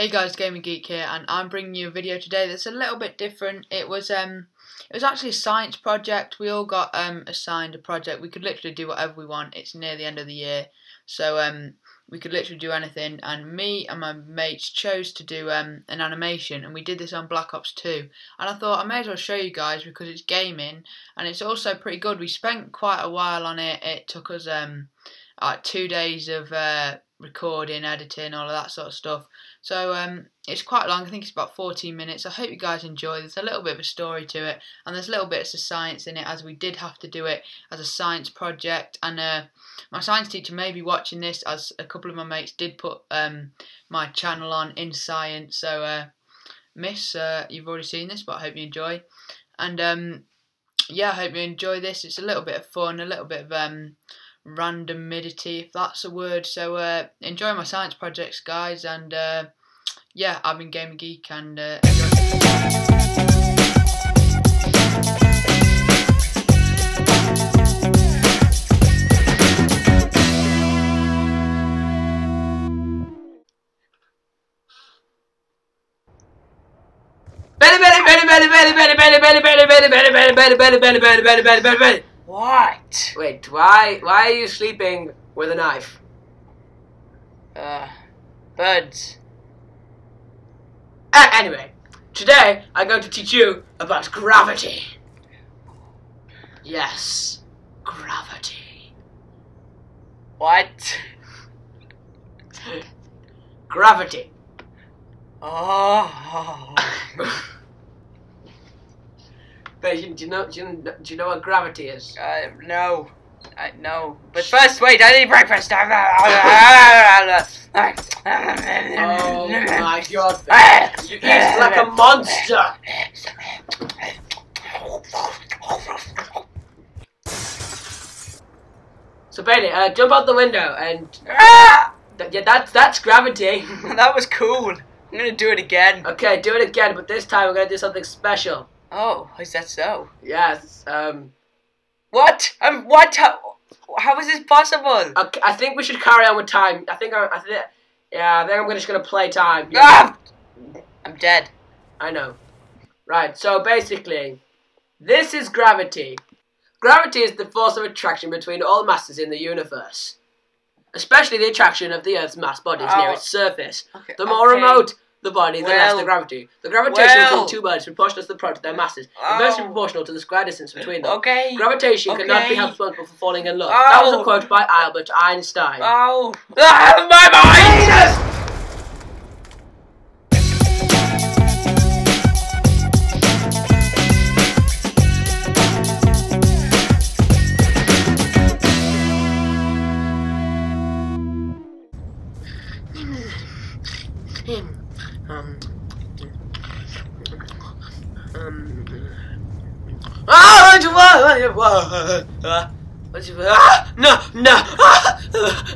Hey guys, Gaming Geek here, and I'm bringing you a video today that's a little bit different. It was um, it was actually a science project. We all got um assigned a project. We could literally do whatever we want. It's near the end of the year, so um, we could literally do anything. And me and my mates chose to do um an animation, and we did this on Black Ops 2. And I thought I may as well show you guys because it's gaming, and it's also pretty good. We spent quite a while on it. It took us um, like two days of uh recording, editing, all of that sort of stuff. So um, it's quite long. I think it's about 14 minutes. I hope you guys enjoy. There's a little bit of a story to it, and there's a little bits of science in it, as we did have to do it as a science project. And uh, my science teacher may be watching this, as a couple of my mates did put um, my channel on in science. So, uh, Miss, uh, you've already seen this, but I hope you enjoy. And um, yeah, I hope you enjoy this. It's a little bit of fun, a little bit of um, randomidity, if that's a word. So uh, enjoy my science projects, guys, and uh, yeah, I've been Gamer Geek, and uh, belly, belly, belly, belly, belly, belly, belly, belly, belly, belly, belly, belly, belly, belly, belly, belly, belly, belly, belly. What? Wait, why, why are you sleeping with a knife? Uh, birds. Uh, anyway, today I'm going to teach you about gravity. Yes, gravity. What? Gravity. Oh. But do you know, do you know, do you know what gravity is? Uh, no. I, no. But first, wait, I need breakfast. Oh my god, you eat like a monster. So Bailey, uh, jump out the window and Ah! th- yeah, that's that's gravity. that was cool. I'm gonna do it again. okay, do it again, but this time we're gonna do something special. Oh, is that so? Yes. Um. What? Um, what? How, how is this possible? Okay, I think we should carry on with time. I think I, I think. Yeah, I think I'm just gonna play time. Yeah, Ah! I'm dead. I know. Right. So basically, this is gravity. Gravity is the force of attraction between all masses in the universe, especially the attraction of the Earth's mass bodies near Oh. its surface. Okay. The more okay. remote the body, the less the Well- gravity. The gravitation well- between two bodies is proportional to the product of their masses, inversely Oh. proportional to the square distance between them. Okay. Gravitation cannot be Okay. held responsible for falling in love. That was a Oh. quote by Albert Einstein. Oh. Ah, my mind! Um. No! No!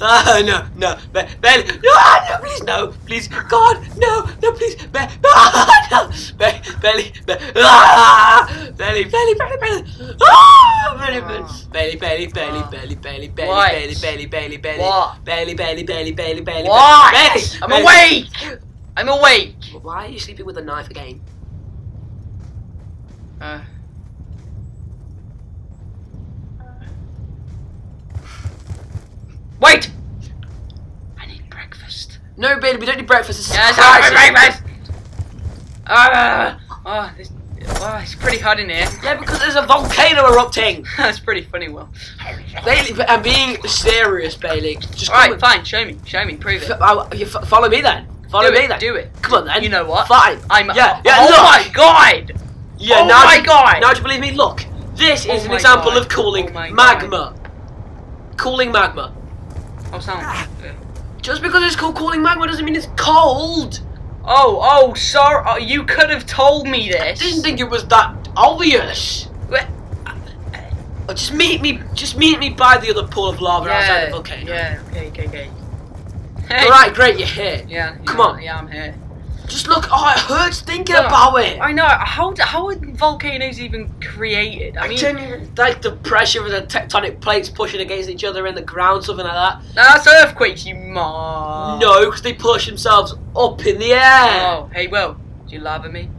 Ah! No! No! Be- Belly! No! No! Please! No! Please! God! No! No! Please! Be- ah! No! Be- belly! Be- ah! Belly! Belly! Belly! Belly! Ah! Belly! Belly! Belly! Belly! Belly! Belly! Belly! Belly! What? Belly! Belly! Belly! Belly! What? Belly! Belly! Belly! Belly! Belly! What? Belly! I'm Belly. awake! I'm awake! Why are you sleeping with a knife again? Uh. Wait! I need breakfast. No, baby, we don't need breakfast. This is Yes, crisis. Breakfast! Ah! Oh, this, oh, it's pretty hot in here. Yeah, because there's a volcano erupting. That's pretty funny, Will. Bailey, I'm being serious, Bailey. Just come Alright, with- fine, show me, show me, prove it. I- you f- follow me then. Follow do me it, then. do it. Come on then. You know what? Fine. I'm. Yeah, oh, yeah, oh look. my god! Yeah, oh now my do- god! Now do you believe me? Look, this is Oh an example God. of cooling Oh magma. Cooling magma. Oh, sound. Just because it's called cooling magma doesn't mean it's cold. Oh, oh, sorry. Oh, you could have told me this. I didn't think it was that obvious. Wait, Oh, just meet me. Just meet me by the other pool of lava outside the volcano. Yeah, okay, okay, okay. All right, great, you're here. Yeah. Come yeah, on. Yeah, I'm here. Just look. Oh, it hurts thinking No, about it. I know. How how are volcanoes even created? I I mean, like the pressure of the tectonic plates pushing against each other in the ground, something like that. that's earthquakes, you ma. No, because they push themselves up in the air. Oh, hey, Will, do you love me?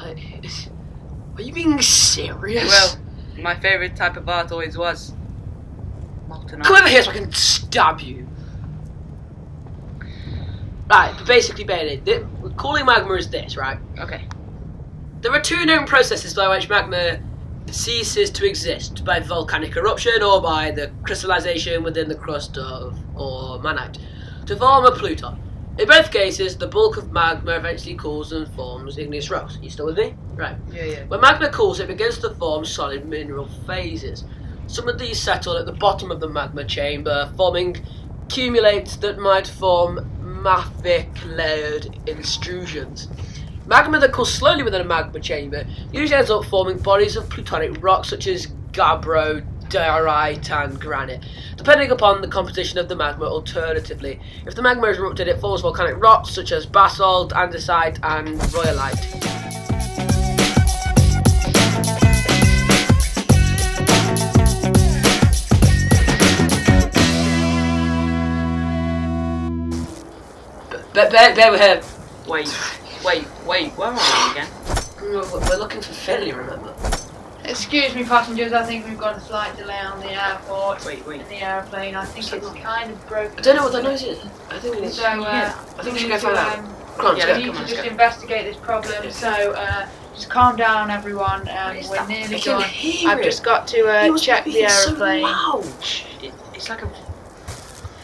Are you being serious? Well, my favourite type of art always was come over here so I can stab you. Right, but basically, Bailey, the, cooling magma is this, right? Okay. There are two known processes by which magma ceases to exist by volcanic eruption or by the crystallization within the crust of or mantle to form a pluton. In both cases, the bulk of magma eventually cools and forms igneous rocks. You still with me? Right. Yeah, yeah. When magma cools, it begins to form solid mineral phases. Some of these settle at the bottom of the magma chamber, forming cumulates that might form mafic layered intrusions. Magma that cools slowly within a magma chamber usually ends up forming bodies of plutonic rocks such as gabbro, diorite, and granite, depending upon the composition of the magma. Alternatively, if the magma is erupted, it forms volcanic rocks such as basalt, andesite, and rhyolite. Bear, bear, bear with him. Wait, wait, wait. Where are we again? We're looking for Finley, remember? Excuse me, passengers. I think we've got a slight delay on the airport. Wait, wait. In the aeroplane, I think it's kind of broken. I don't know what that noise is. I think we need So, to. uh, Yeah, I think we should go find out. um, Come on, yeah, let's we go. need come on, to just go. investigate this problem. So, uh, just calm down, everyone. Um, is we're that? nearly I can done. hear I've it. just got to He uh, was check the being so aeroplane. loud. It, it's like a.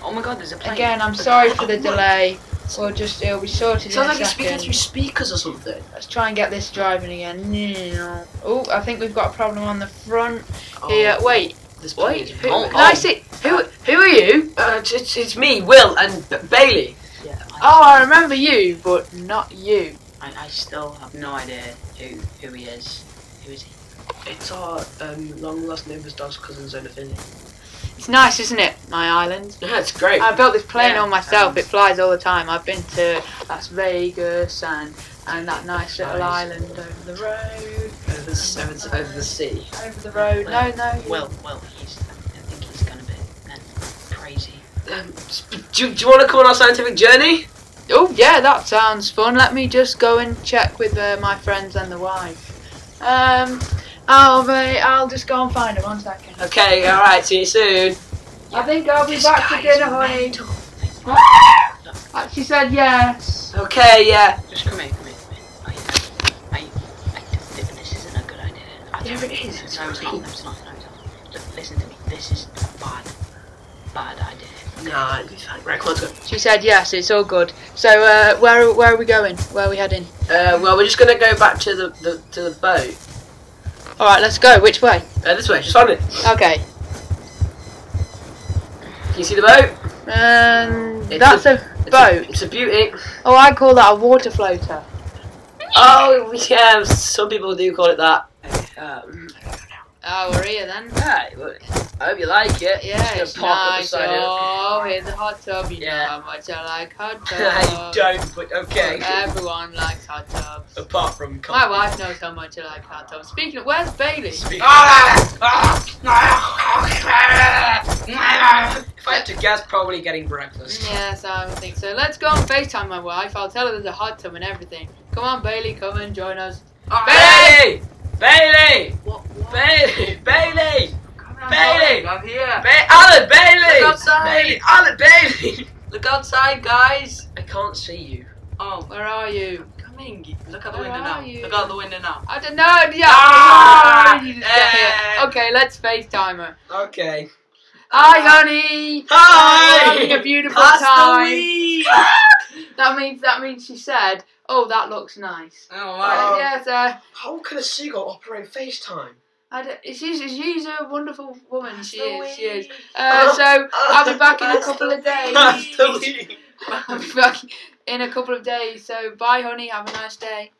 Oh my god, there's a plane. Again, I'm sorry for the Oh my- delay. We'll just it'll be sorted It sounds in like a you're speaking through speakers or something. Let's try and get this driving again. Oh, I think we've got a problem on the front Oh, here. Wait, This wait. Who, Oh, can I oh. see? Who? Who are you? Uh, it's, it's, it's me, Will, and B- Bailey. Yeah, I, Oh, I remember you, but not you. I, I still have no idea who who he is. Who is he? It's our um, long lost neighbour's dog's cousin, Zona Finley. It's nice, isn't it? My island. Yeah, it's great. I built this plane Yeah, all myself. it flies all the time. I've been to Las Vegas and and that nice little Nice. island over the road. over, the, s- over, the, over the sea. Over the road. No, no. Well, well, he's. I think he's gonna be then crazy. Um, do, do you want to come on our scientific journey? Oh yeah, that sounds fun. Let me just go and check with uh, my friends and the wife. Um, I'll be, I'll just go and find him. One second. Okay, alright, see you soon. I think I'll be This back for dinner, honey. Uh, She said yes. Okay, yeah. Just come here, come here, come here. I, I, I, th- this isn't a good idea. I Yeah, it is. It's No, it's not. fine. No, it's not. No, it's not. Look, listen to me. This is a bad, bad idea. Nah, it'll be fine. Right, come on, let's go. She said yes. It's all good. So uh, where where are we going? Where are we heading? Uh, well, we're just gonna go back to the, the to the boat. All right, let's go. Which way? Uh, this way, just find it. Okay. Can you see the boat? Um, It's that's a, It's boat. A, it's a beauty. Oh, I call that a water floater. Oh, yeah, some people do call it that. Um, Oh, we're here then. right, well, I hope you like it. Yeah, it's nice. Oh, here's the hot tub. You Yeah. know how much I like hot I tubs. don't, but okay. Everyone likes hot tubs. Apart from My wife knows how much I like hot tubs. Speaking of, where's Bailey? Speak- Ah! if I had to guess, probably getting breakfast. Yes, I would think so. Let's go and FaceTime my wife. I'll tell her there's a hot tub and everything. Come on, Bailey, come and join us. Bailey! Bailey! What? what? Bailey! Bailey! Bailey! I'm here. Ba- Alan Bailey! Look outside. Bailey! Alan Bailey! Look outside, guys. I can't see you. Oh, where are you? Coming. Look out the Where window now. you? Look out the window now. I don't know. Yeah. Ah! you just get here. Eh. Okay, let's FaceTime her. Okay. Hi, honey. Hi. We're having a beautiful Pass time. That means that means she said, "Oh, that looks nice." Oh Uh, wow. yes, uh, How can a seagull operate FaceTime? I don't, she's she's a wonderful woman. She the is. She is. Uh, so I'll be back in a couple of days. Pass the weed. I'll be back in a couple of days. So bye, honey. Have a nice day.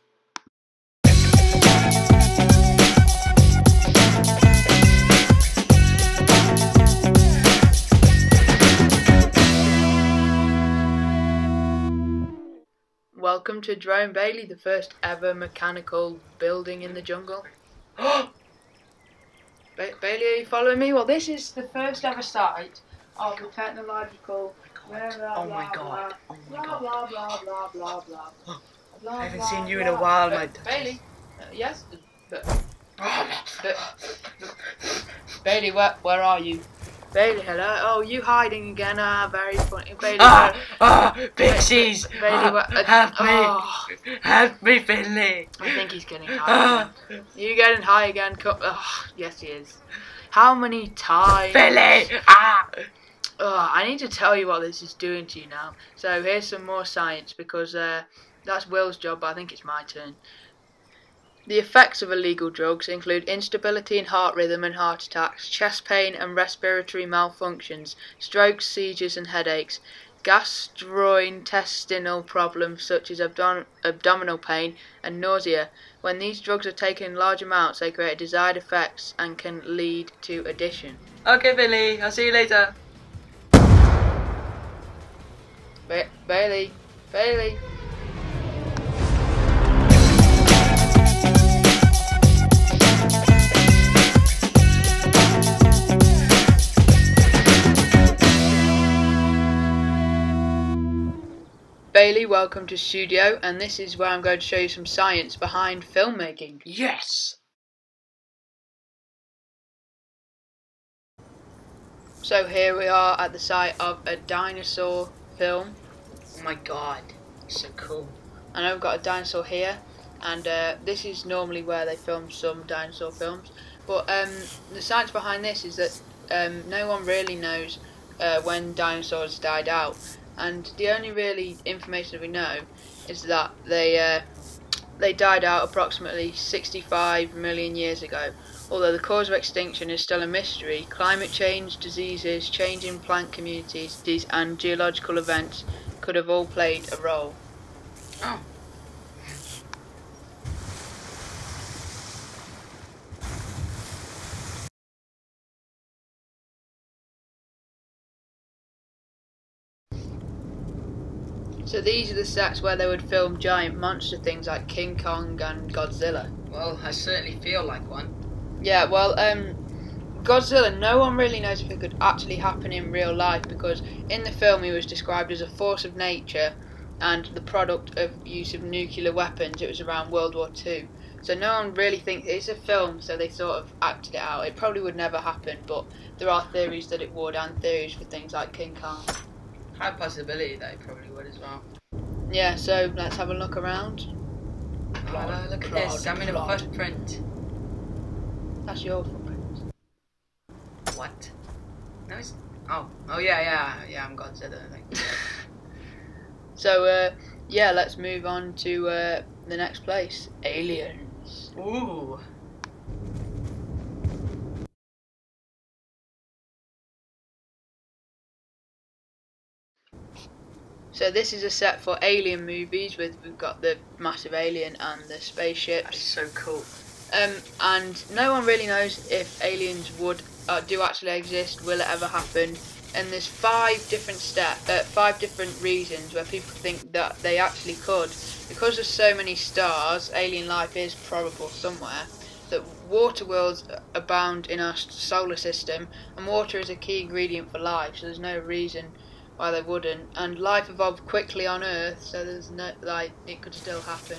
Welcome to Drone Bailey, the first ever mechanical building in the jungle. Ba- Bailey, are you following me? Well, this is the first ever site of the technological. Oh my God. Oh my blah, God. blah blah blah blah blah blah. Blah, I haven't blah, seen you in a while, Ba- my- Bailey. Uh, yes. But, but, Bailey, where where are you? Bailey, hello. Oh, you hiding again? Ah, very funny. Bailey, ah, where- ah, pixies! Bailey, Ah, help me! oh. Help me, Finley! I think he's getting high. Ah. You getting high again? Oh, yes, he is. How many times? Finley! Ah! Oh, I need to tell you what this is doing to you now. So here's some more science because uh, that's Will's job, but I think it's my turn. The effects of illegal drugs include instability in heart rhythm and heart attacks, chest pain and respiratory malfunctions, strokes, seizures, and headaches, gastrointestinal problems such as abdom- abdominal pain and nausea. When these drugs are taken in large amounts, they create desired effects and can lead to addiction. Okay, Finley, I'll see you later. Ba- Bailey, Bailey. Bailey, welcome to studio, and this is where I'm going to show you some science behind filmmaking. Yes! So here we are at the site of a dinosaur film. Oh my god, so cool. I know we've got a dinosaur here, and uh, this is normally where they film some dinosaur films. But um, the science behind this is that um, no one really knows uh, when dinosaurs died out, and the only really information we know is that they uh, they died out approximately 65 million years ago. Although the cause of extinction is still a mystery, climate change, diseases, changing plant communities, and geological events could have all played a role. Oh. So these are the sets where they would film giant monster things like King Kong and Godzilla. Well, I certainly feel like one. Yeah, well, um, Godzilla, no one really knows if it could actually happen in real life because in the film he was described as a force of nature and the product of use of nuclear weapons. It was around World War Two. So no one really thinks it's a film, so they sort of acted it out. It probably would never happen, but there are theories that it would, and theories for things like King Kong. High possibility that it probably would as well. Yeah, so let's have a look around. Oh, look at Plod, this, I'm in a plod. footprint. That's your footprint. What? No, it's. Oh, oh yeah, yeah, yeah, I'm Godzilla, I think. So, uh, yeah, let's move on to uh, the next place Aliens. Ooh. So, this is a set for alien movies with we've got the massive alien and the spaceship. That is so cool. Um, and no one really knows if aliens would uh, do actually exist, will it ever happen. And there's five different step, uh, five different reasons where people think that they actually could. Because there's so many stars, alien life is probable somewhere. That water worlds abound in our solar system, and water is a key ingredient for life. So there's no reason why they wouldn't. And life evolved quickly on Earth, so there's no like it could still happen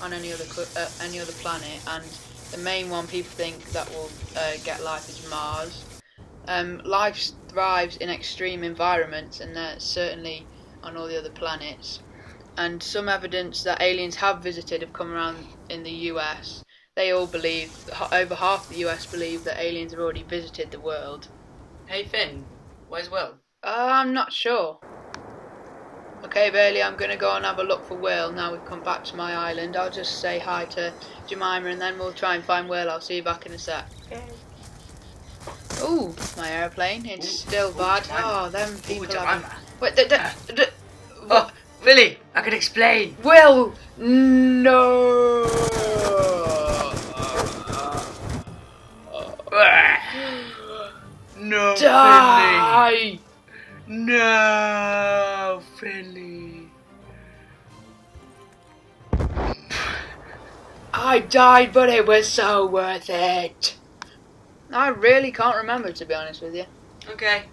on any other uh, any other planet. And the main one people think that will uh, get life is Mars. Um, life thrives in extreme environments, and that's certainly on all the other planets. And some evidence that aliens have visited have come around in the US. They all believe, over half the US believe that aliens have already visited the world. Hey Finn, where's Will? Uh, I'm not sure. Okay, Bailey, I'm going to go and have a look for Will now we've come back to my island. I'll just say hi to Jemima and then we'll try and find Will. I'll see you back in a sec. Ooh, my aeroplane. It's Ooh, still ooh, bad. Jemima. Oh, them Ooh, people Jemima. have... Wait, d- d- d- Oh, Billy, I can explain. Will! No! No, Die! No, friendly. I died, but it was so worth it. I really can't remember, to be honest with you. Okay.